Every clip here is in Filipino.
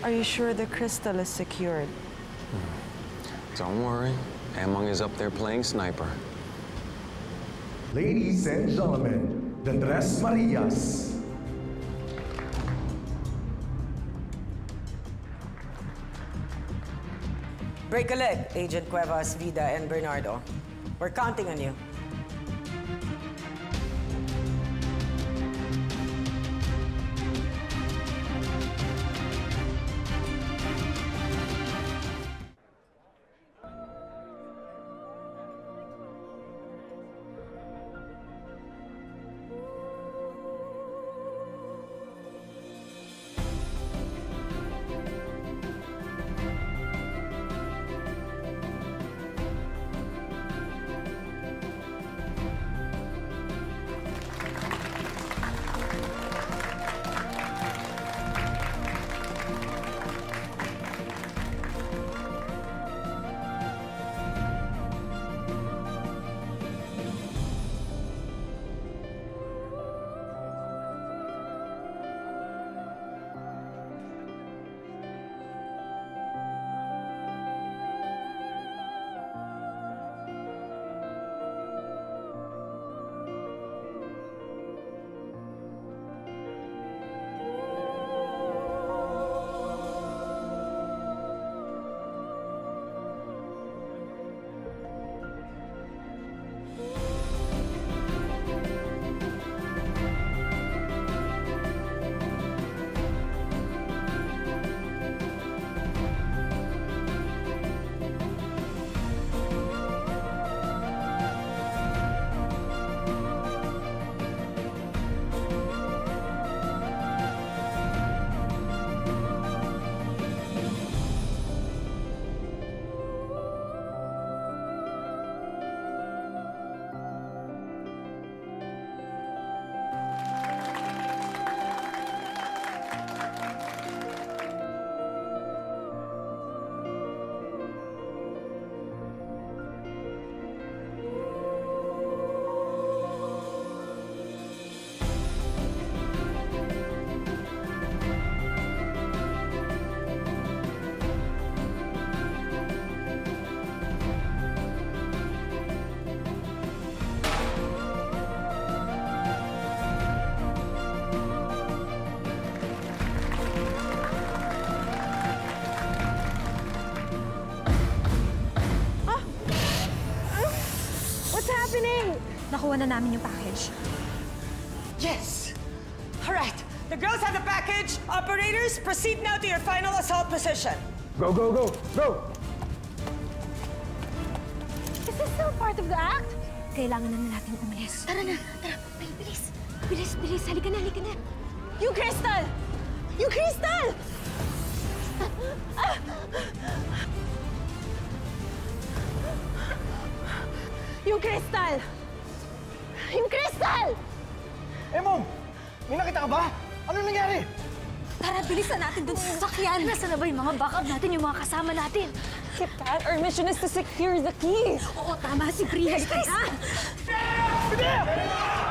Are you sure the crystal is secured? Hmm. Don't worry. Emong is up there playing sniper. Ladies and gentlemen, the Tres Marias. Break a leg, Agent Cuevas, Vida, and Bernardo. We're counting on you. Nakuha na namin yung package. Yes! All right, the girls have the package. Operators, proceed now to your final assault position. Go, go, go, go! Is this still part of the act? Kailangan na natin umalis. Tara na, tara. Bilis, bilis. Bilis, bilis. Halika na, halika na. You Crystal! You Crystal! Yung Crystal! Yung Crystal! Emong! May nakita ka ba? Ano nangyari? Tara, bilisan natin dun sa sasakyan. Nasaan na ba yung mga backup natin, yung mga kasama natin? Kat, our mission is to secure the key. Oo, tama si Priya. Ha? Hi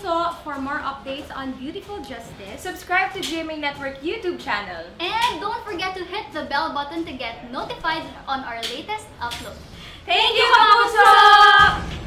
kapuso! For more updates on Beautiful Justice, subscribe to GMA Network YouTube channel. And don't forget to hit the bell button to get notified on our latest upload. Thank you, kapuso!